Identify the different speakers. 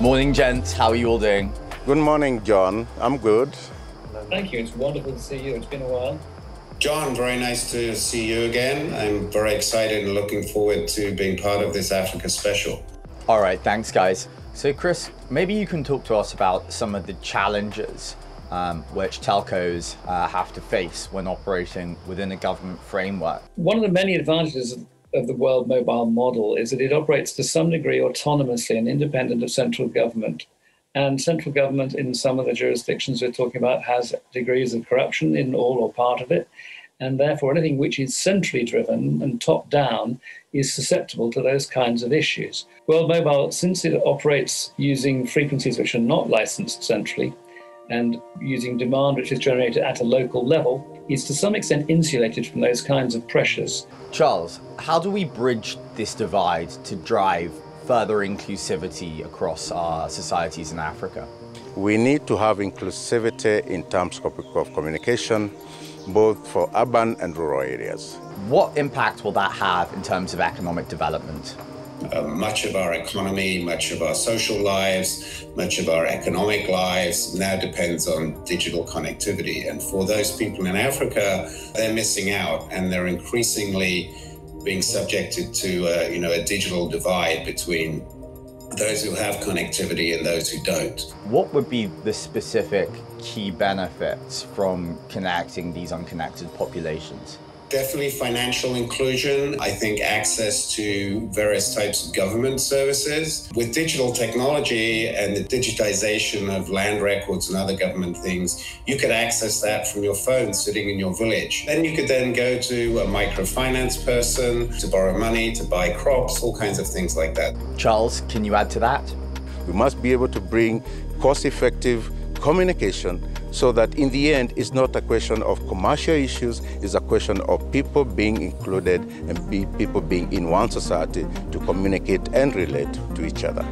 Speaker 1: Morning, gents. How are you all doing?
Speaker 2: Good morning, John. I'm good.
Speaker 3: Thank you. It's wonderful to see you. It's been a while.
Speaker 4: John, very nice to see you again. I'm very excited and looking forward to being part of this Africa special.
Speaker 1: All right, thanks, guys. So, Chris, maybe you can talk to us about some of the challenges um, which telcos uh, have to face when operating within a government framework.
Speaker 3: One of the many advantages of, the world mobile model is that it operates to some degree autonomously and independent of central government. And central government in some of the jurisdictions we're talking about has degrees of corruption in all or part of it. And therefore, anything which is centrally driven and top down is susceptible to those kinds of issues. World Mobile, since it operates using frequencies which are not licensed centrally and using demand which is generated at a local level, is to some extent insulated from those kinds of pressures.
Speaker 1: Charles, how do we bridge this divide to drive further inclusivity across our societies in Africa?
Speaker 2: We need to have inclusivity in terms of communication, both for urban and rural areas.
Speaker 1: What impact will that have in terms of economic development?
Speaker 4: Uh, much of our economy, much of our social lives, much of our economic lives now depends on digital connectivity. And for those people in Africa, they're missing out and they're increasingly being subjected to uh, you know a digital divide between those who have connectivity and those who don't.
Speaker 1: What would be the specific key benefits from connecting these unconnected populations?
Speaker 4: Definitely financial inclusion. I think access to various types of government services. With digital technology and the digitization of land records and other government things, you could access that from your phone sitting in your village. Then you could then go to a microfinance person to borrow money, to buy crops, all kinds of things like that.
Speaker 1: Charles, can you add to that?
Speaker 2: We must be able to bring cost effective communication so that in the end it's not a question of commercial issues it's a question of people being included and be people being in one society to communicate and relate to each other